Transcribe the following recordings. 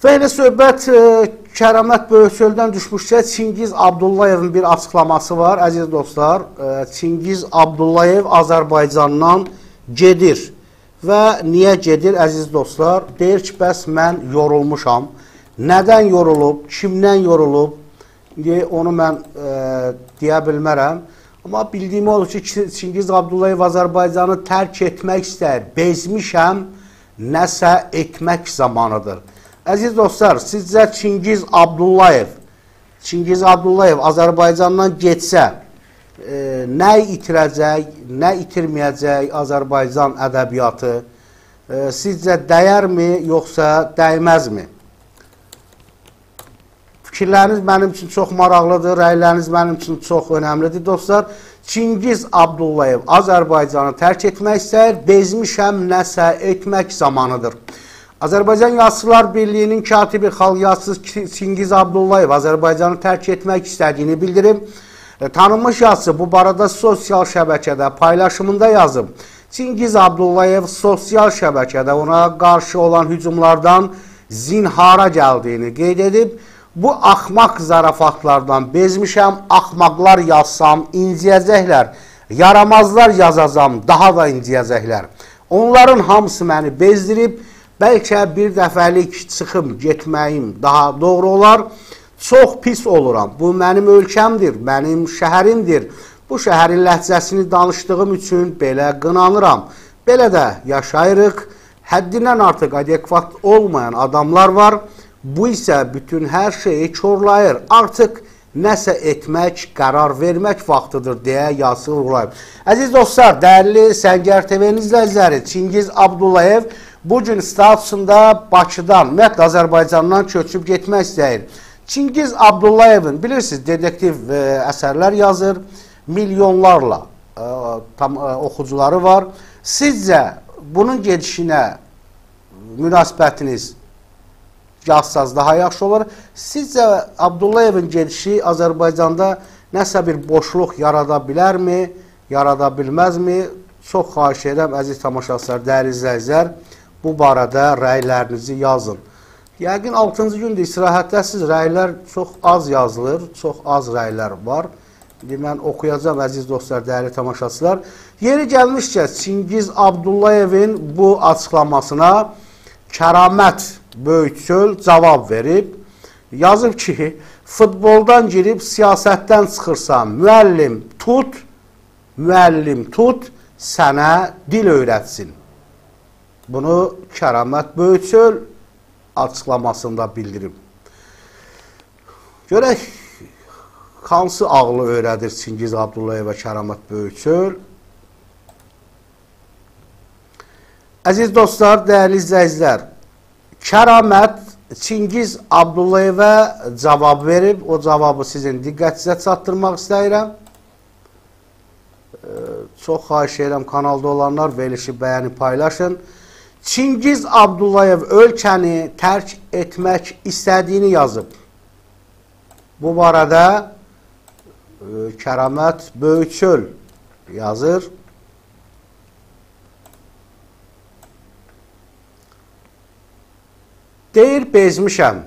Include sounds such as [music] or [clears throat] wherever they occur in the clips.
Və elə söhbət e, Kərəmət Böyükçöldən düşmüşsə, Çingiz Abdullayevin bir açıqlaması var, əziz dostlar. E, Çingiz Abdullayev Azərbaycandan gedir. Və niyə gedir, əziz dostlar? Deyir ki, bəs mən yorulmuşam. Nədən yorulub, kimdən yorulub, onu mən e, deyə bilmərəm. Amma bildiyim olur ki, Çingiz Abdullayev Azərbaycanı tərk etmək istəyir. Bezmişəm, nəsə etmək zamanıdır. Əziz dostlar, sizcə Çingiz Abdullayev, Çingiz Abdullayev Azərbaycandan getsə, e, nə itirəcək, nə itirməyəcək Azərbaycan ədəbiyyatı? E, sizcə dəyərmi, yoxsa dəyməzmi? Fikirləriniz mənim üçün çox maraqlıdır, rəyləriniz mənim üçün çox önəmlidir, dostlar. Çingiz Abdullayev Azərbaycanı tərk etmək istəyir, bezmişəm, nəsə etmək zamanıdır. Azərbaycan Yazıçılar Birliyinin katibi xalq yazıçısı Çingiz Abdullayev Azərbaycanı tərk etmək istədiyini bildirib. E, tanınmış yazıçı bu barəda sosial şəbəkədə paylaşımında yazıb. Çingiz Abdullayev sosial şəbəkədə ona qarşı olan hücumlardan zinhara gəldiyini qeyd edib. Bu axmaq zarafatlardan bezmişəm, axmaqlar yazsam inciyəcəklər, yaramazlar yazacam, daha da inciyəcəklər. Onların hamısı məni bezdirib, Bəlkə bir dəfəlik çıxım, getməyim daha doğru olar. Çox pis oluram. Bu mənim ölkəmdir, mənim şəhərimdir. Bu şəhərin ləhcəsini danışdığım üçün belə qınanıram. Belə də yaşayırıq. Həddindən artıq adekvat olmayan adamlar var. Bu isə bütün hər şeyi korlayır. Artıq nəsə etmək, qərar vermək vaxtıdır deyə yazır Uğurlayıb. Əziz dostlar, dəyərli Səngər TV-nin izləyiciləri, Çingiz Abdullayev bu gün statusunda Bakıdan, ümumiyyətlə Azərbaycandan köçüb getmək istəyir. Çingiz Abdullayevin bilirsiniz dedektiv e, əsərlər yazır, milyonlarla e, tam e, oxucuları var. Sizcə bunun gedişinə münasibətiniz yazsaz daha yaxşı olar. Sizcə Abdullayevin gedişi Azərbaycanda nəsə bir boşluq yarada bilərmi, yarada bilməzmi? Çox xahiş edirəm əziz tamaşaçılar, dəyərli izləyicilər bu barədə rəylərinizi yazın. Yəqin 6-cı gündür istirahətdəsiz, rəylər çox az yazılır, çox az rəylər var. İndi mən oxuyacağam əziz dostlar, dəyərli tamaşaçılar. Yeri gəlmişcə Çingiz Abdullayevin bu açıqlamasına Kəramət Böyükçöl cavab verib. Yazıb ki, futboldan girib siyasətdən çıxırsan, müəllim tut, müəllim tut, sənə dil öyrətsin. Bunu Kəramət Böyüçöl açıqlamasında bildirib. Görək, hansı ağlı öyrədir Çingiz Abdullayev və Kəramət Böyüçöl? Əziz dostlar, dəyərli izləyicilər, Kəramət Çingiz Abdullayevə cavab verib. O cavabı sizin diqqətinizə çatdırmaq istəyirəm. Çox xahiş edirəm kanalda olanlar verilişi bəyəni paylaşın. Çingiz Abdullayev ölkəni tərk etmək istədiyini yazıb. Bu barədə e, Kəramət Böyükçöl yazır. Deyir, bezmişəm.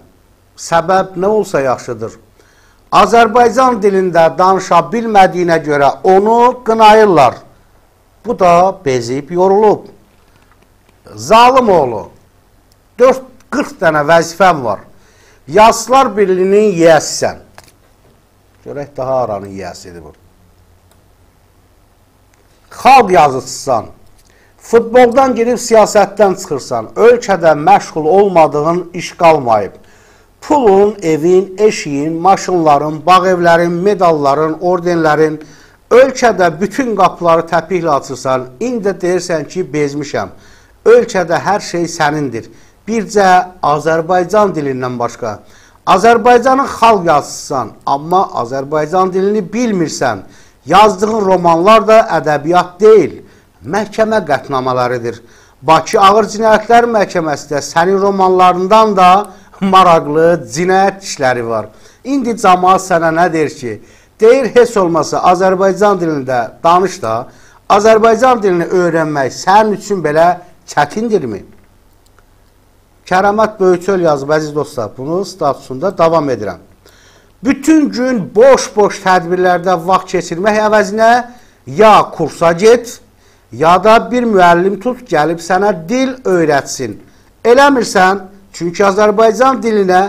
Səbəb nə olsa yaxşıdır. Azərbaycan dilində danışa bilmədiyinə görə onu qınayırlar. Bu da bezib yorulub. Zalım oğlu, 4-40 dənə vəzifəm var. Yaslar Birliyinin yiyəsisən. Görək daha aranın yiyəsidir bu. Xalq yazıçısan. Futboldan girib siyasətdən çıxırsan. Ölkədə məşğul olmadığın iş qalmayıb. Pulun, evin, eşiyin, maşınların, bağ evlərin, medalların, ordenlərin, ölkədə bütün qapıları təpiklə açırsan. İndi deyirsən ki, bezmişəm. Ölkədə hər şey sənindir. Bircə Azərbaycan dilindən başqa. Azərbaycanın xalq yazısan, amma Azərbaycan dilini bilmirsən. Yazdığın romanlar da ədəbiyyat deyil, məhkəmə qətnamalarıdır. Bakı Ağır Cinayətlər Məhkəməsi də sənin romanlarından da maraqlı cinayət işləri var. İndi cəmaat sənə nə deyir ki? Deyir, heç olmasa Azərbaycan dilində danış da, Azərbaycan dilini öyrənmək sənin üçün belə çətindirmi? Kəramat Böyüçöl yazıb, əziz dostlar, bunu statusunda davam edirəm. Bütün gün boş-boş tədbirlərdə vaxt keçirmək əvəzinə ya kursa get, ya da bir müəllim tut, gəlib sənə dil öyrətsin. Eləmirsən, çünki Azərbaycan dilinə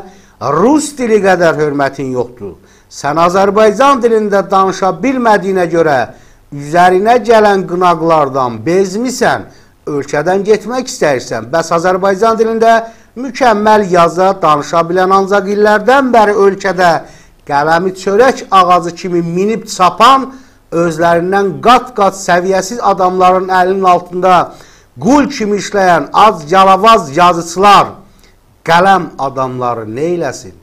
rus dili qədər hörmətin yoxdur. Sən Azərbaycan dilində danışa bilmədiyinə görə üzərinə gələn qınaqlardan bezmisən, ölkədən getmək istəyirsən. Bəs Azərbaycan dilində mükəmməl yaza, danışa bilən ancaq illərdən bəri ölkədə qələmi çörək ağacı kimi minib çapan, özlərindən qat-qat səviyyəsiz adamların əlinin altında qul kimi işləyən az yalavaz yazıçılar, qələm adamları neyləsin?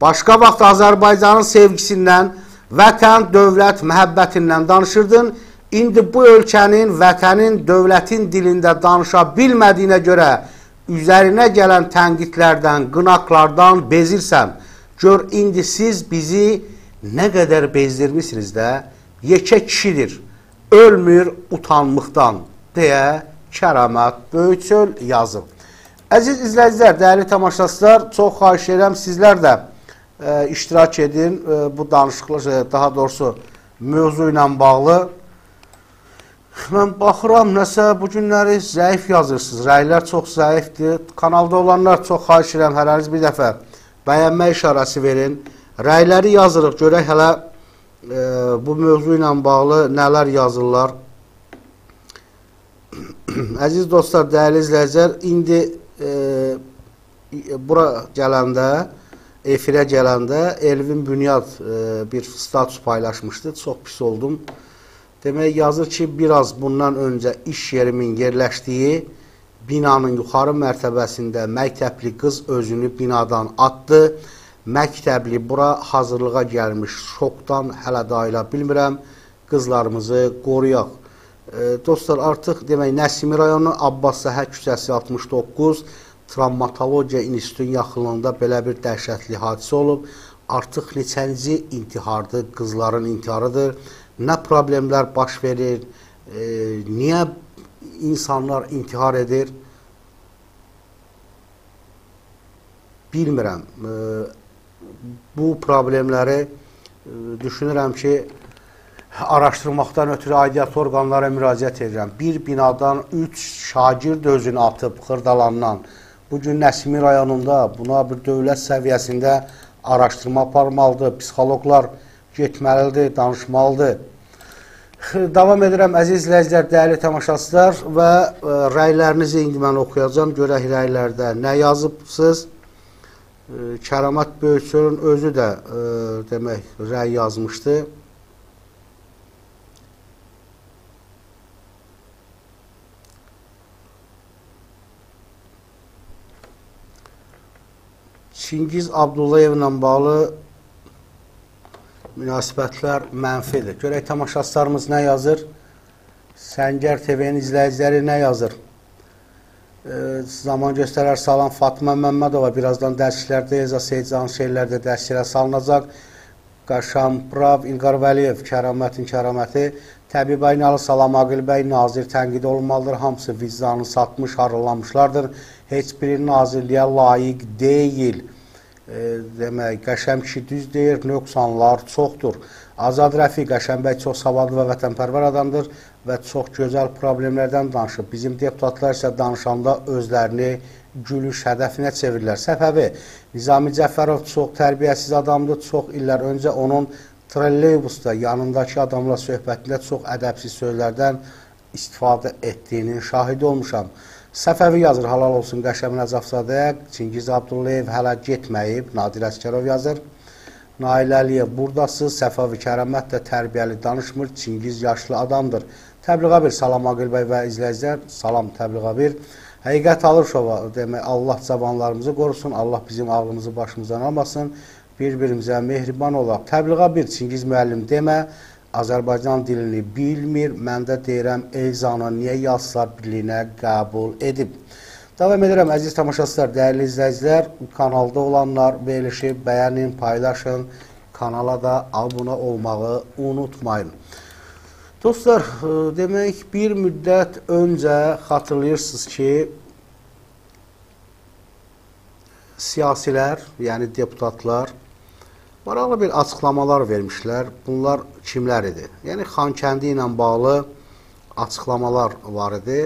Başqa vaxt Azərbaycanın sevgisindən, vətən, dövlət, məhəbbətindən danışırdın. İndi bu ölkənin, vətənin, dövlətin dilində danışa bilmədiyinə görə üzərinə gələn tənqidlərdən, qınaqlardan bezirsən. Gör, indi siz bizi nə qədər bezdirmişsiniz də, yekə kişidir, ölmür utanmıqdan, deyə Kəramət Böyüçöl yazıb. Əziz izləyicilər, dəyərli tamaşaçılar, çox xahiş edirəm sizlər də e, iştirak edin e, bu danışıqlar, daha doğrusu mövzu ilə bağlı. Mən baxıram, nəsə bu günləri zəif yazırsınız, rəylər çox zəifdir. Kanalda olanlar çox xahiş edirəm, hərəniz bir dəfə bəyənmə işarəsi verin. Rəyləri yazırıq, görək hələ e, bu mövzu ilə bağlı nələr yazırlar. [clears throat] Əziz dostlar, dəyərli izləyicilər, indi e, bura gələndə efirə gələndə Elvin Bünyad e, bir status paylaşmışdı. Çox pis oldum. Demək yazır ki, biraz bundan öncə iş yerimin yerləşdiyi binanın yuxarı mərtəbəsində məktəbli qız özünü binadan atdı. Məktəbli bura hazırlığa gəlmiş şokdan hələ də ayıla bilmirəm. Qızlarımızı qoruyaq. E, dostlar, artıq demək Nəsimi rayonu Abbas Səhə küçəsi 69 Travmatologiya İnstitutunun yaxınlığında belə bir dəhşətli hadisə olub. Artıq neçənci intihardır, qızların intiharıdır. Nə problemlər baş verir, e, niyə insanlar intihar edir? Bilmirəm. E, bu problemləri e, düşünürəm ki, araşdırmaqdan ötürü aidiyyat orqanlara müraciət edirəm. Bir binadan 3 şagird özünü atıb xırdalanan Bu gün Nəsimi rayonunda buna bir dövlət səviyyəsində araşdırma aparmalıdır, psixoloqlar getməlidir, danışmalıdır. Davam edirəm əziz izləyicilər, dəyərli tamaşaçılar və ə, e, rəylərinizi indi mən oxuyacağam. Görək rəylərdə nə yazıbsınız. E, Kəramat Böyükçölün özü də ə, e, demək rəy yazmışdı. Çingiz Abdullayevlə bağlı münasibətlər mənfidir. Görək tamaşaçılarımız nə yazır? Səngər TV-nin izləyiciləri nə yazır? E, zaman göstərər salam Fatma Məmmədova birazdan dərsliklərdə Eza Seyidcanın şeirlərdə dərsliklərə salınacaq. Qaşam Prav İlqar Vəliyev kəramətin kəraməti Təbib Aynalı Salam Aqil bəy nazir tənqid olunmalıdır. Hamısı vicdanını satmış, harılamışlardır. Heç biri nazirliyə layiq deyil demək, Qəşəm kişi düz deyir, nöqsanlar çoxdur. Azad Rəfi Qəşəm bəy çox savadlı və vətənpərvər adamdır və çox gözəl problemlərdən danışıb. Bizim deputatlar isə danışanda özlərini gülüş hədəfinə çevirirlər. Səfəvi Nizami Cəfərov çox tərbiyəsiz adamdır. Çox illər öncə onun trolleybusda yanındakı adamla söhbətində çox ədəbsiz sözlərdən istifadə etdiyinin şahidi olmuşam. Səfəvi yazır, halal olsun Qəşəm Nəcəfzadəyə, Çingiz Abdullayev hələ getməyib, Nadir Əskərov yazır. Nail Əliyev buradasız, Səfəvi Kərəmət də tərbiyəli danışmır, Çingiz yaşlı adamdır. Təbliğə bir salam Aqil bəy və izləyicilər, salam təbliğə bir. Həqiqət Alırşova demək, Allah cavanlarımızı qorusun, Allah bizim ağlımızı başımızdan almasın, bir-birimizə mehriban olaq. Təbliğə bir Çingiz müəllim demə, Azərbaycan dilini bilmir, mən də deyirəm Elzana niyə yazılar birliyinə qəbul edib. Davam edirəm, əziz tamaşaçılar, dəyərli izləyicilər, kanalda olanlar verilişi bəyənin, paylaşın, kanala da abunə olmağı unutmayın. Dostlar, e, demək bir müddət öncə xatırlayırsınız ki, siyasilər, yəni deputatlar maraqlı bir açıqlamalar vermişlər. Bunlar kimlər idi? Yəni Xankəndi ilə bağlı açıqlamalar var idi.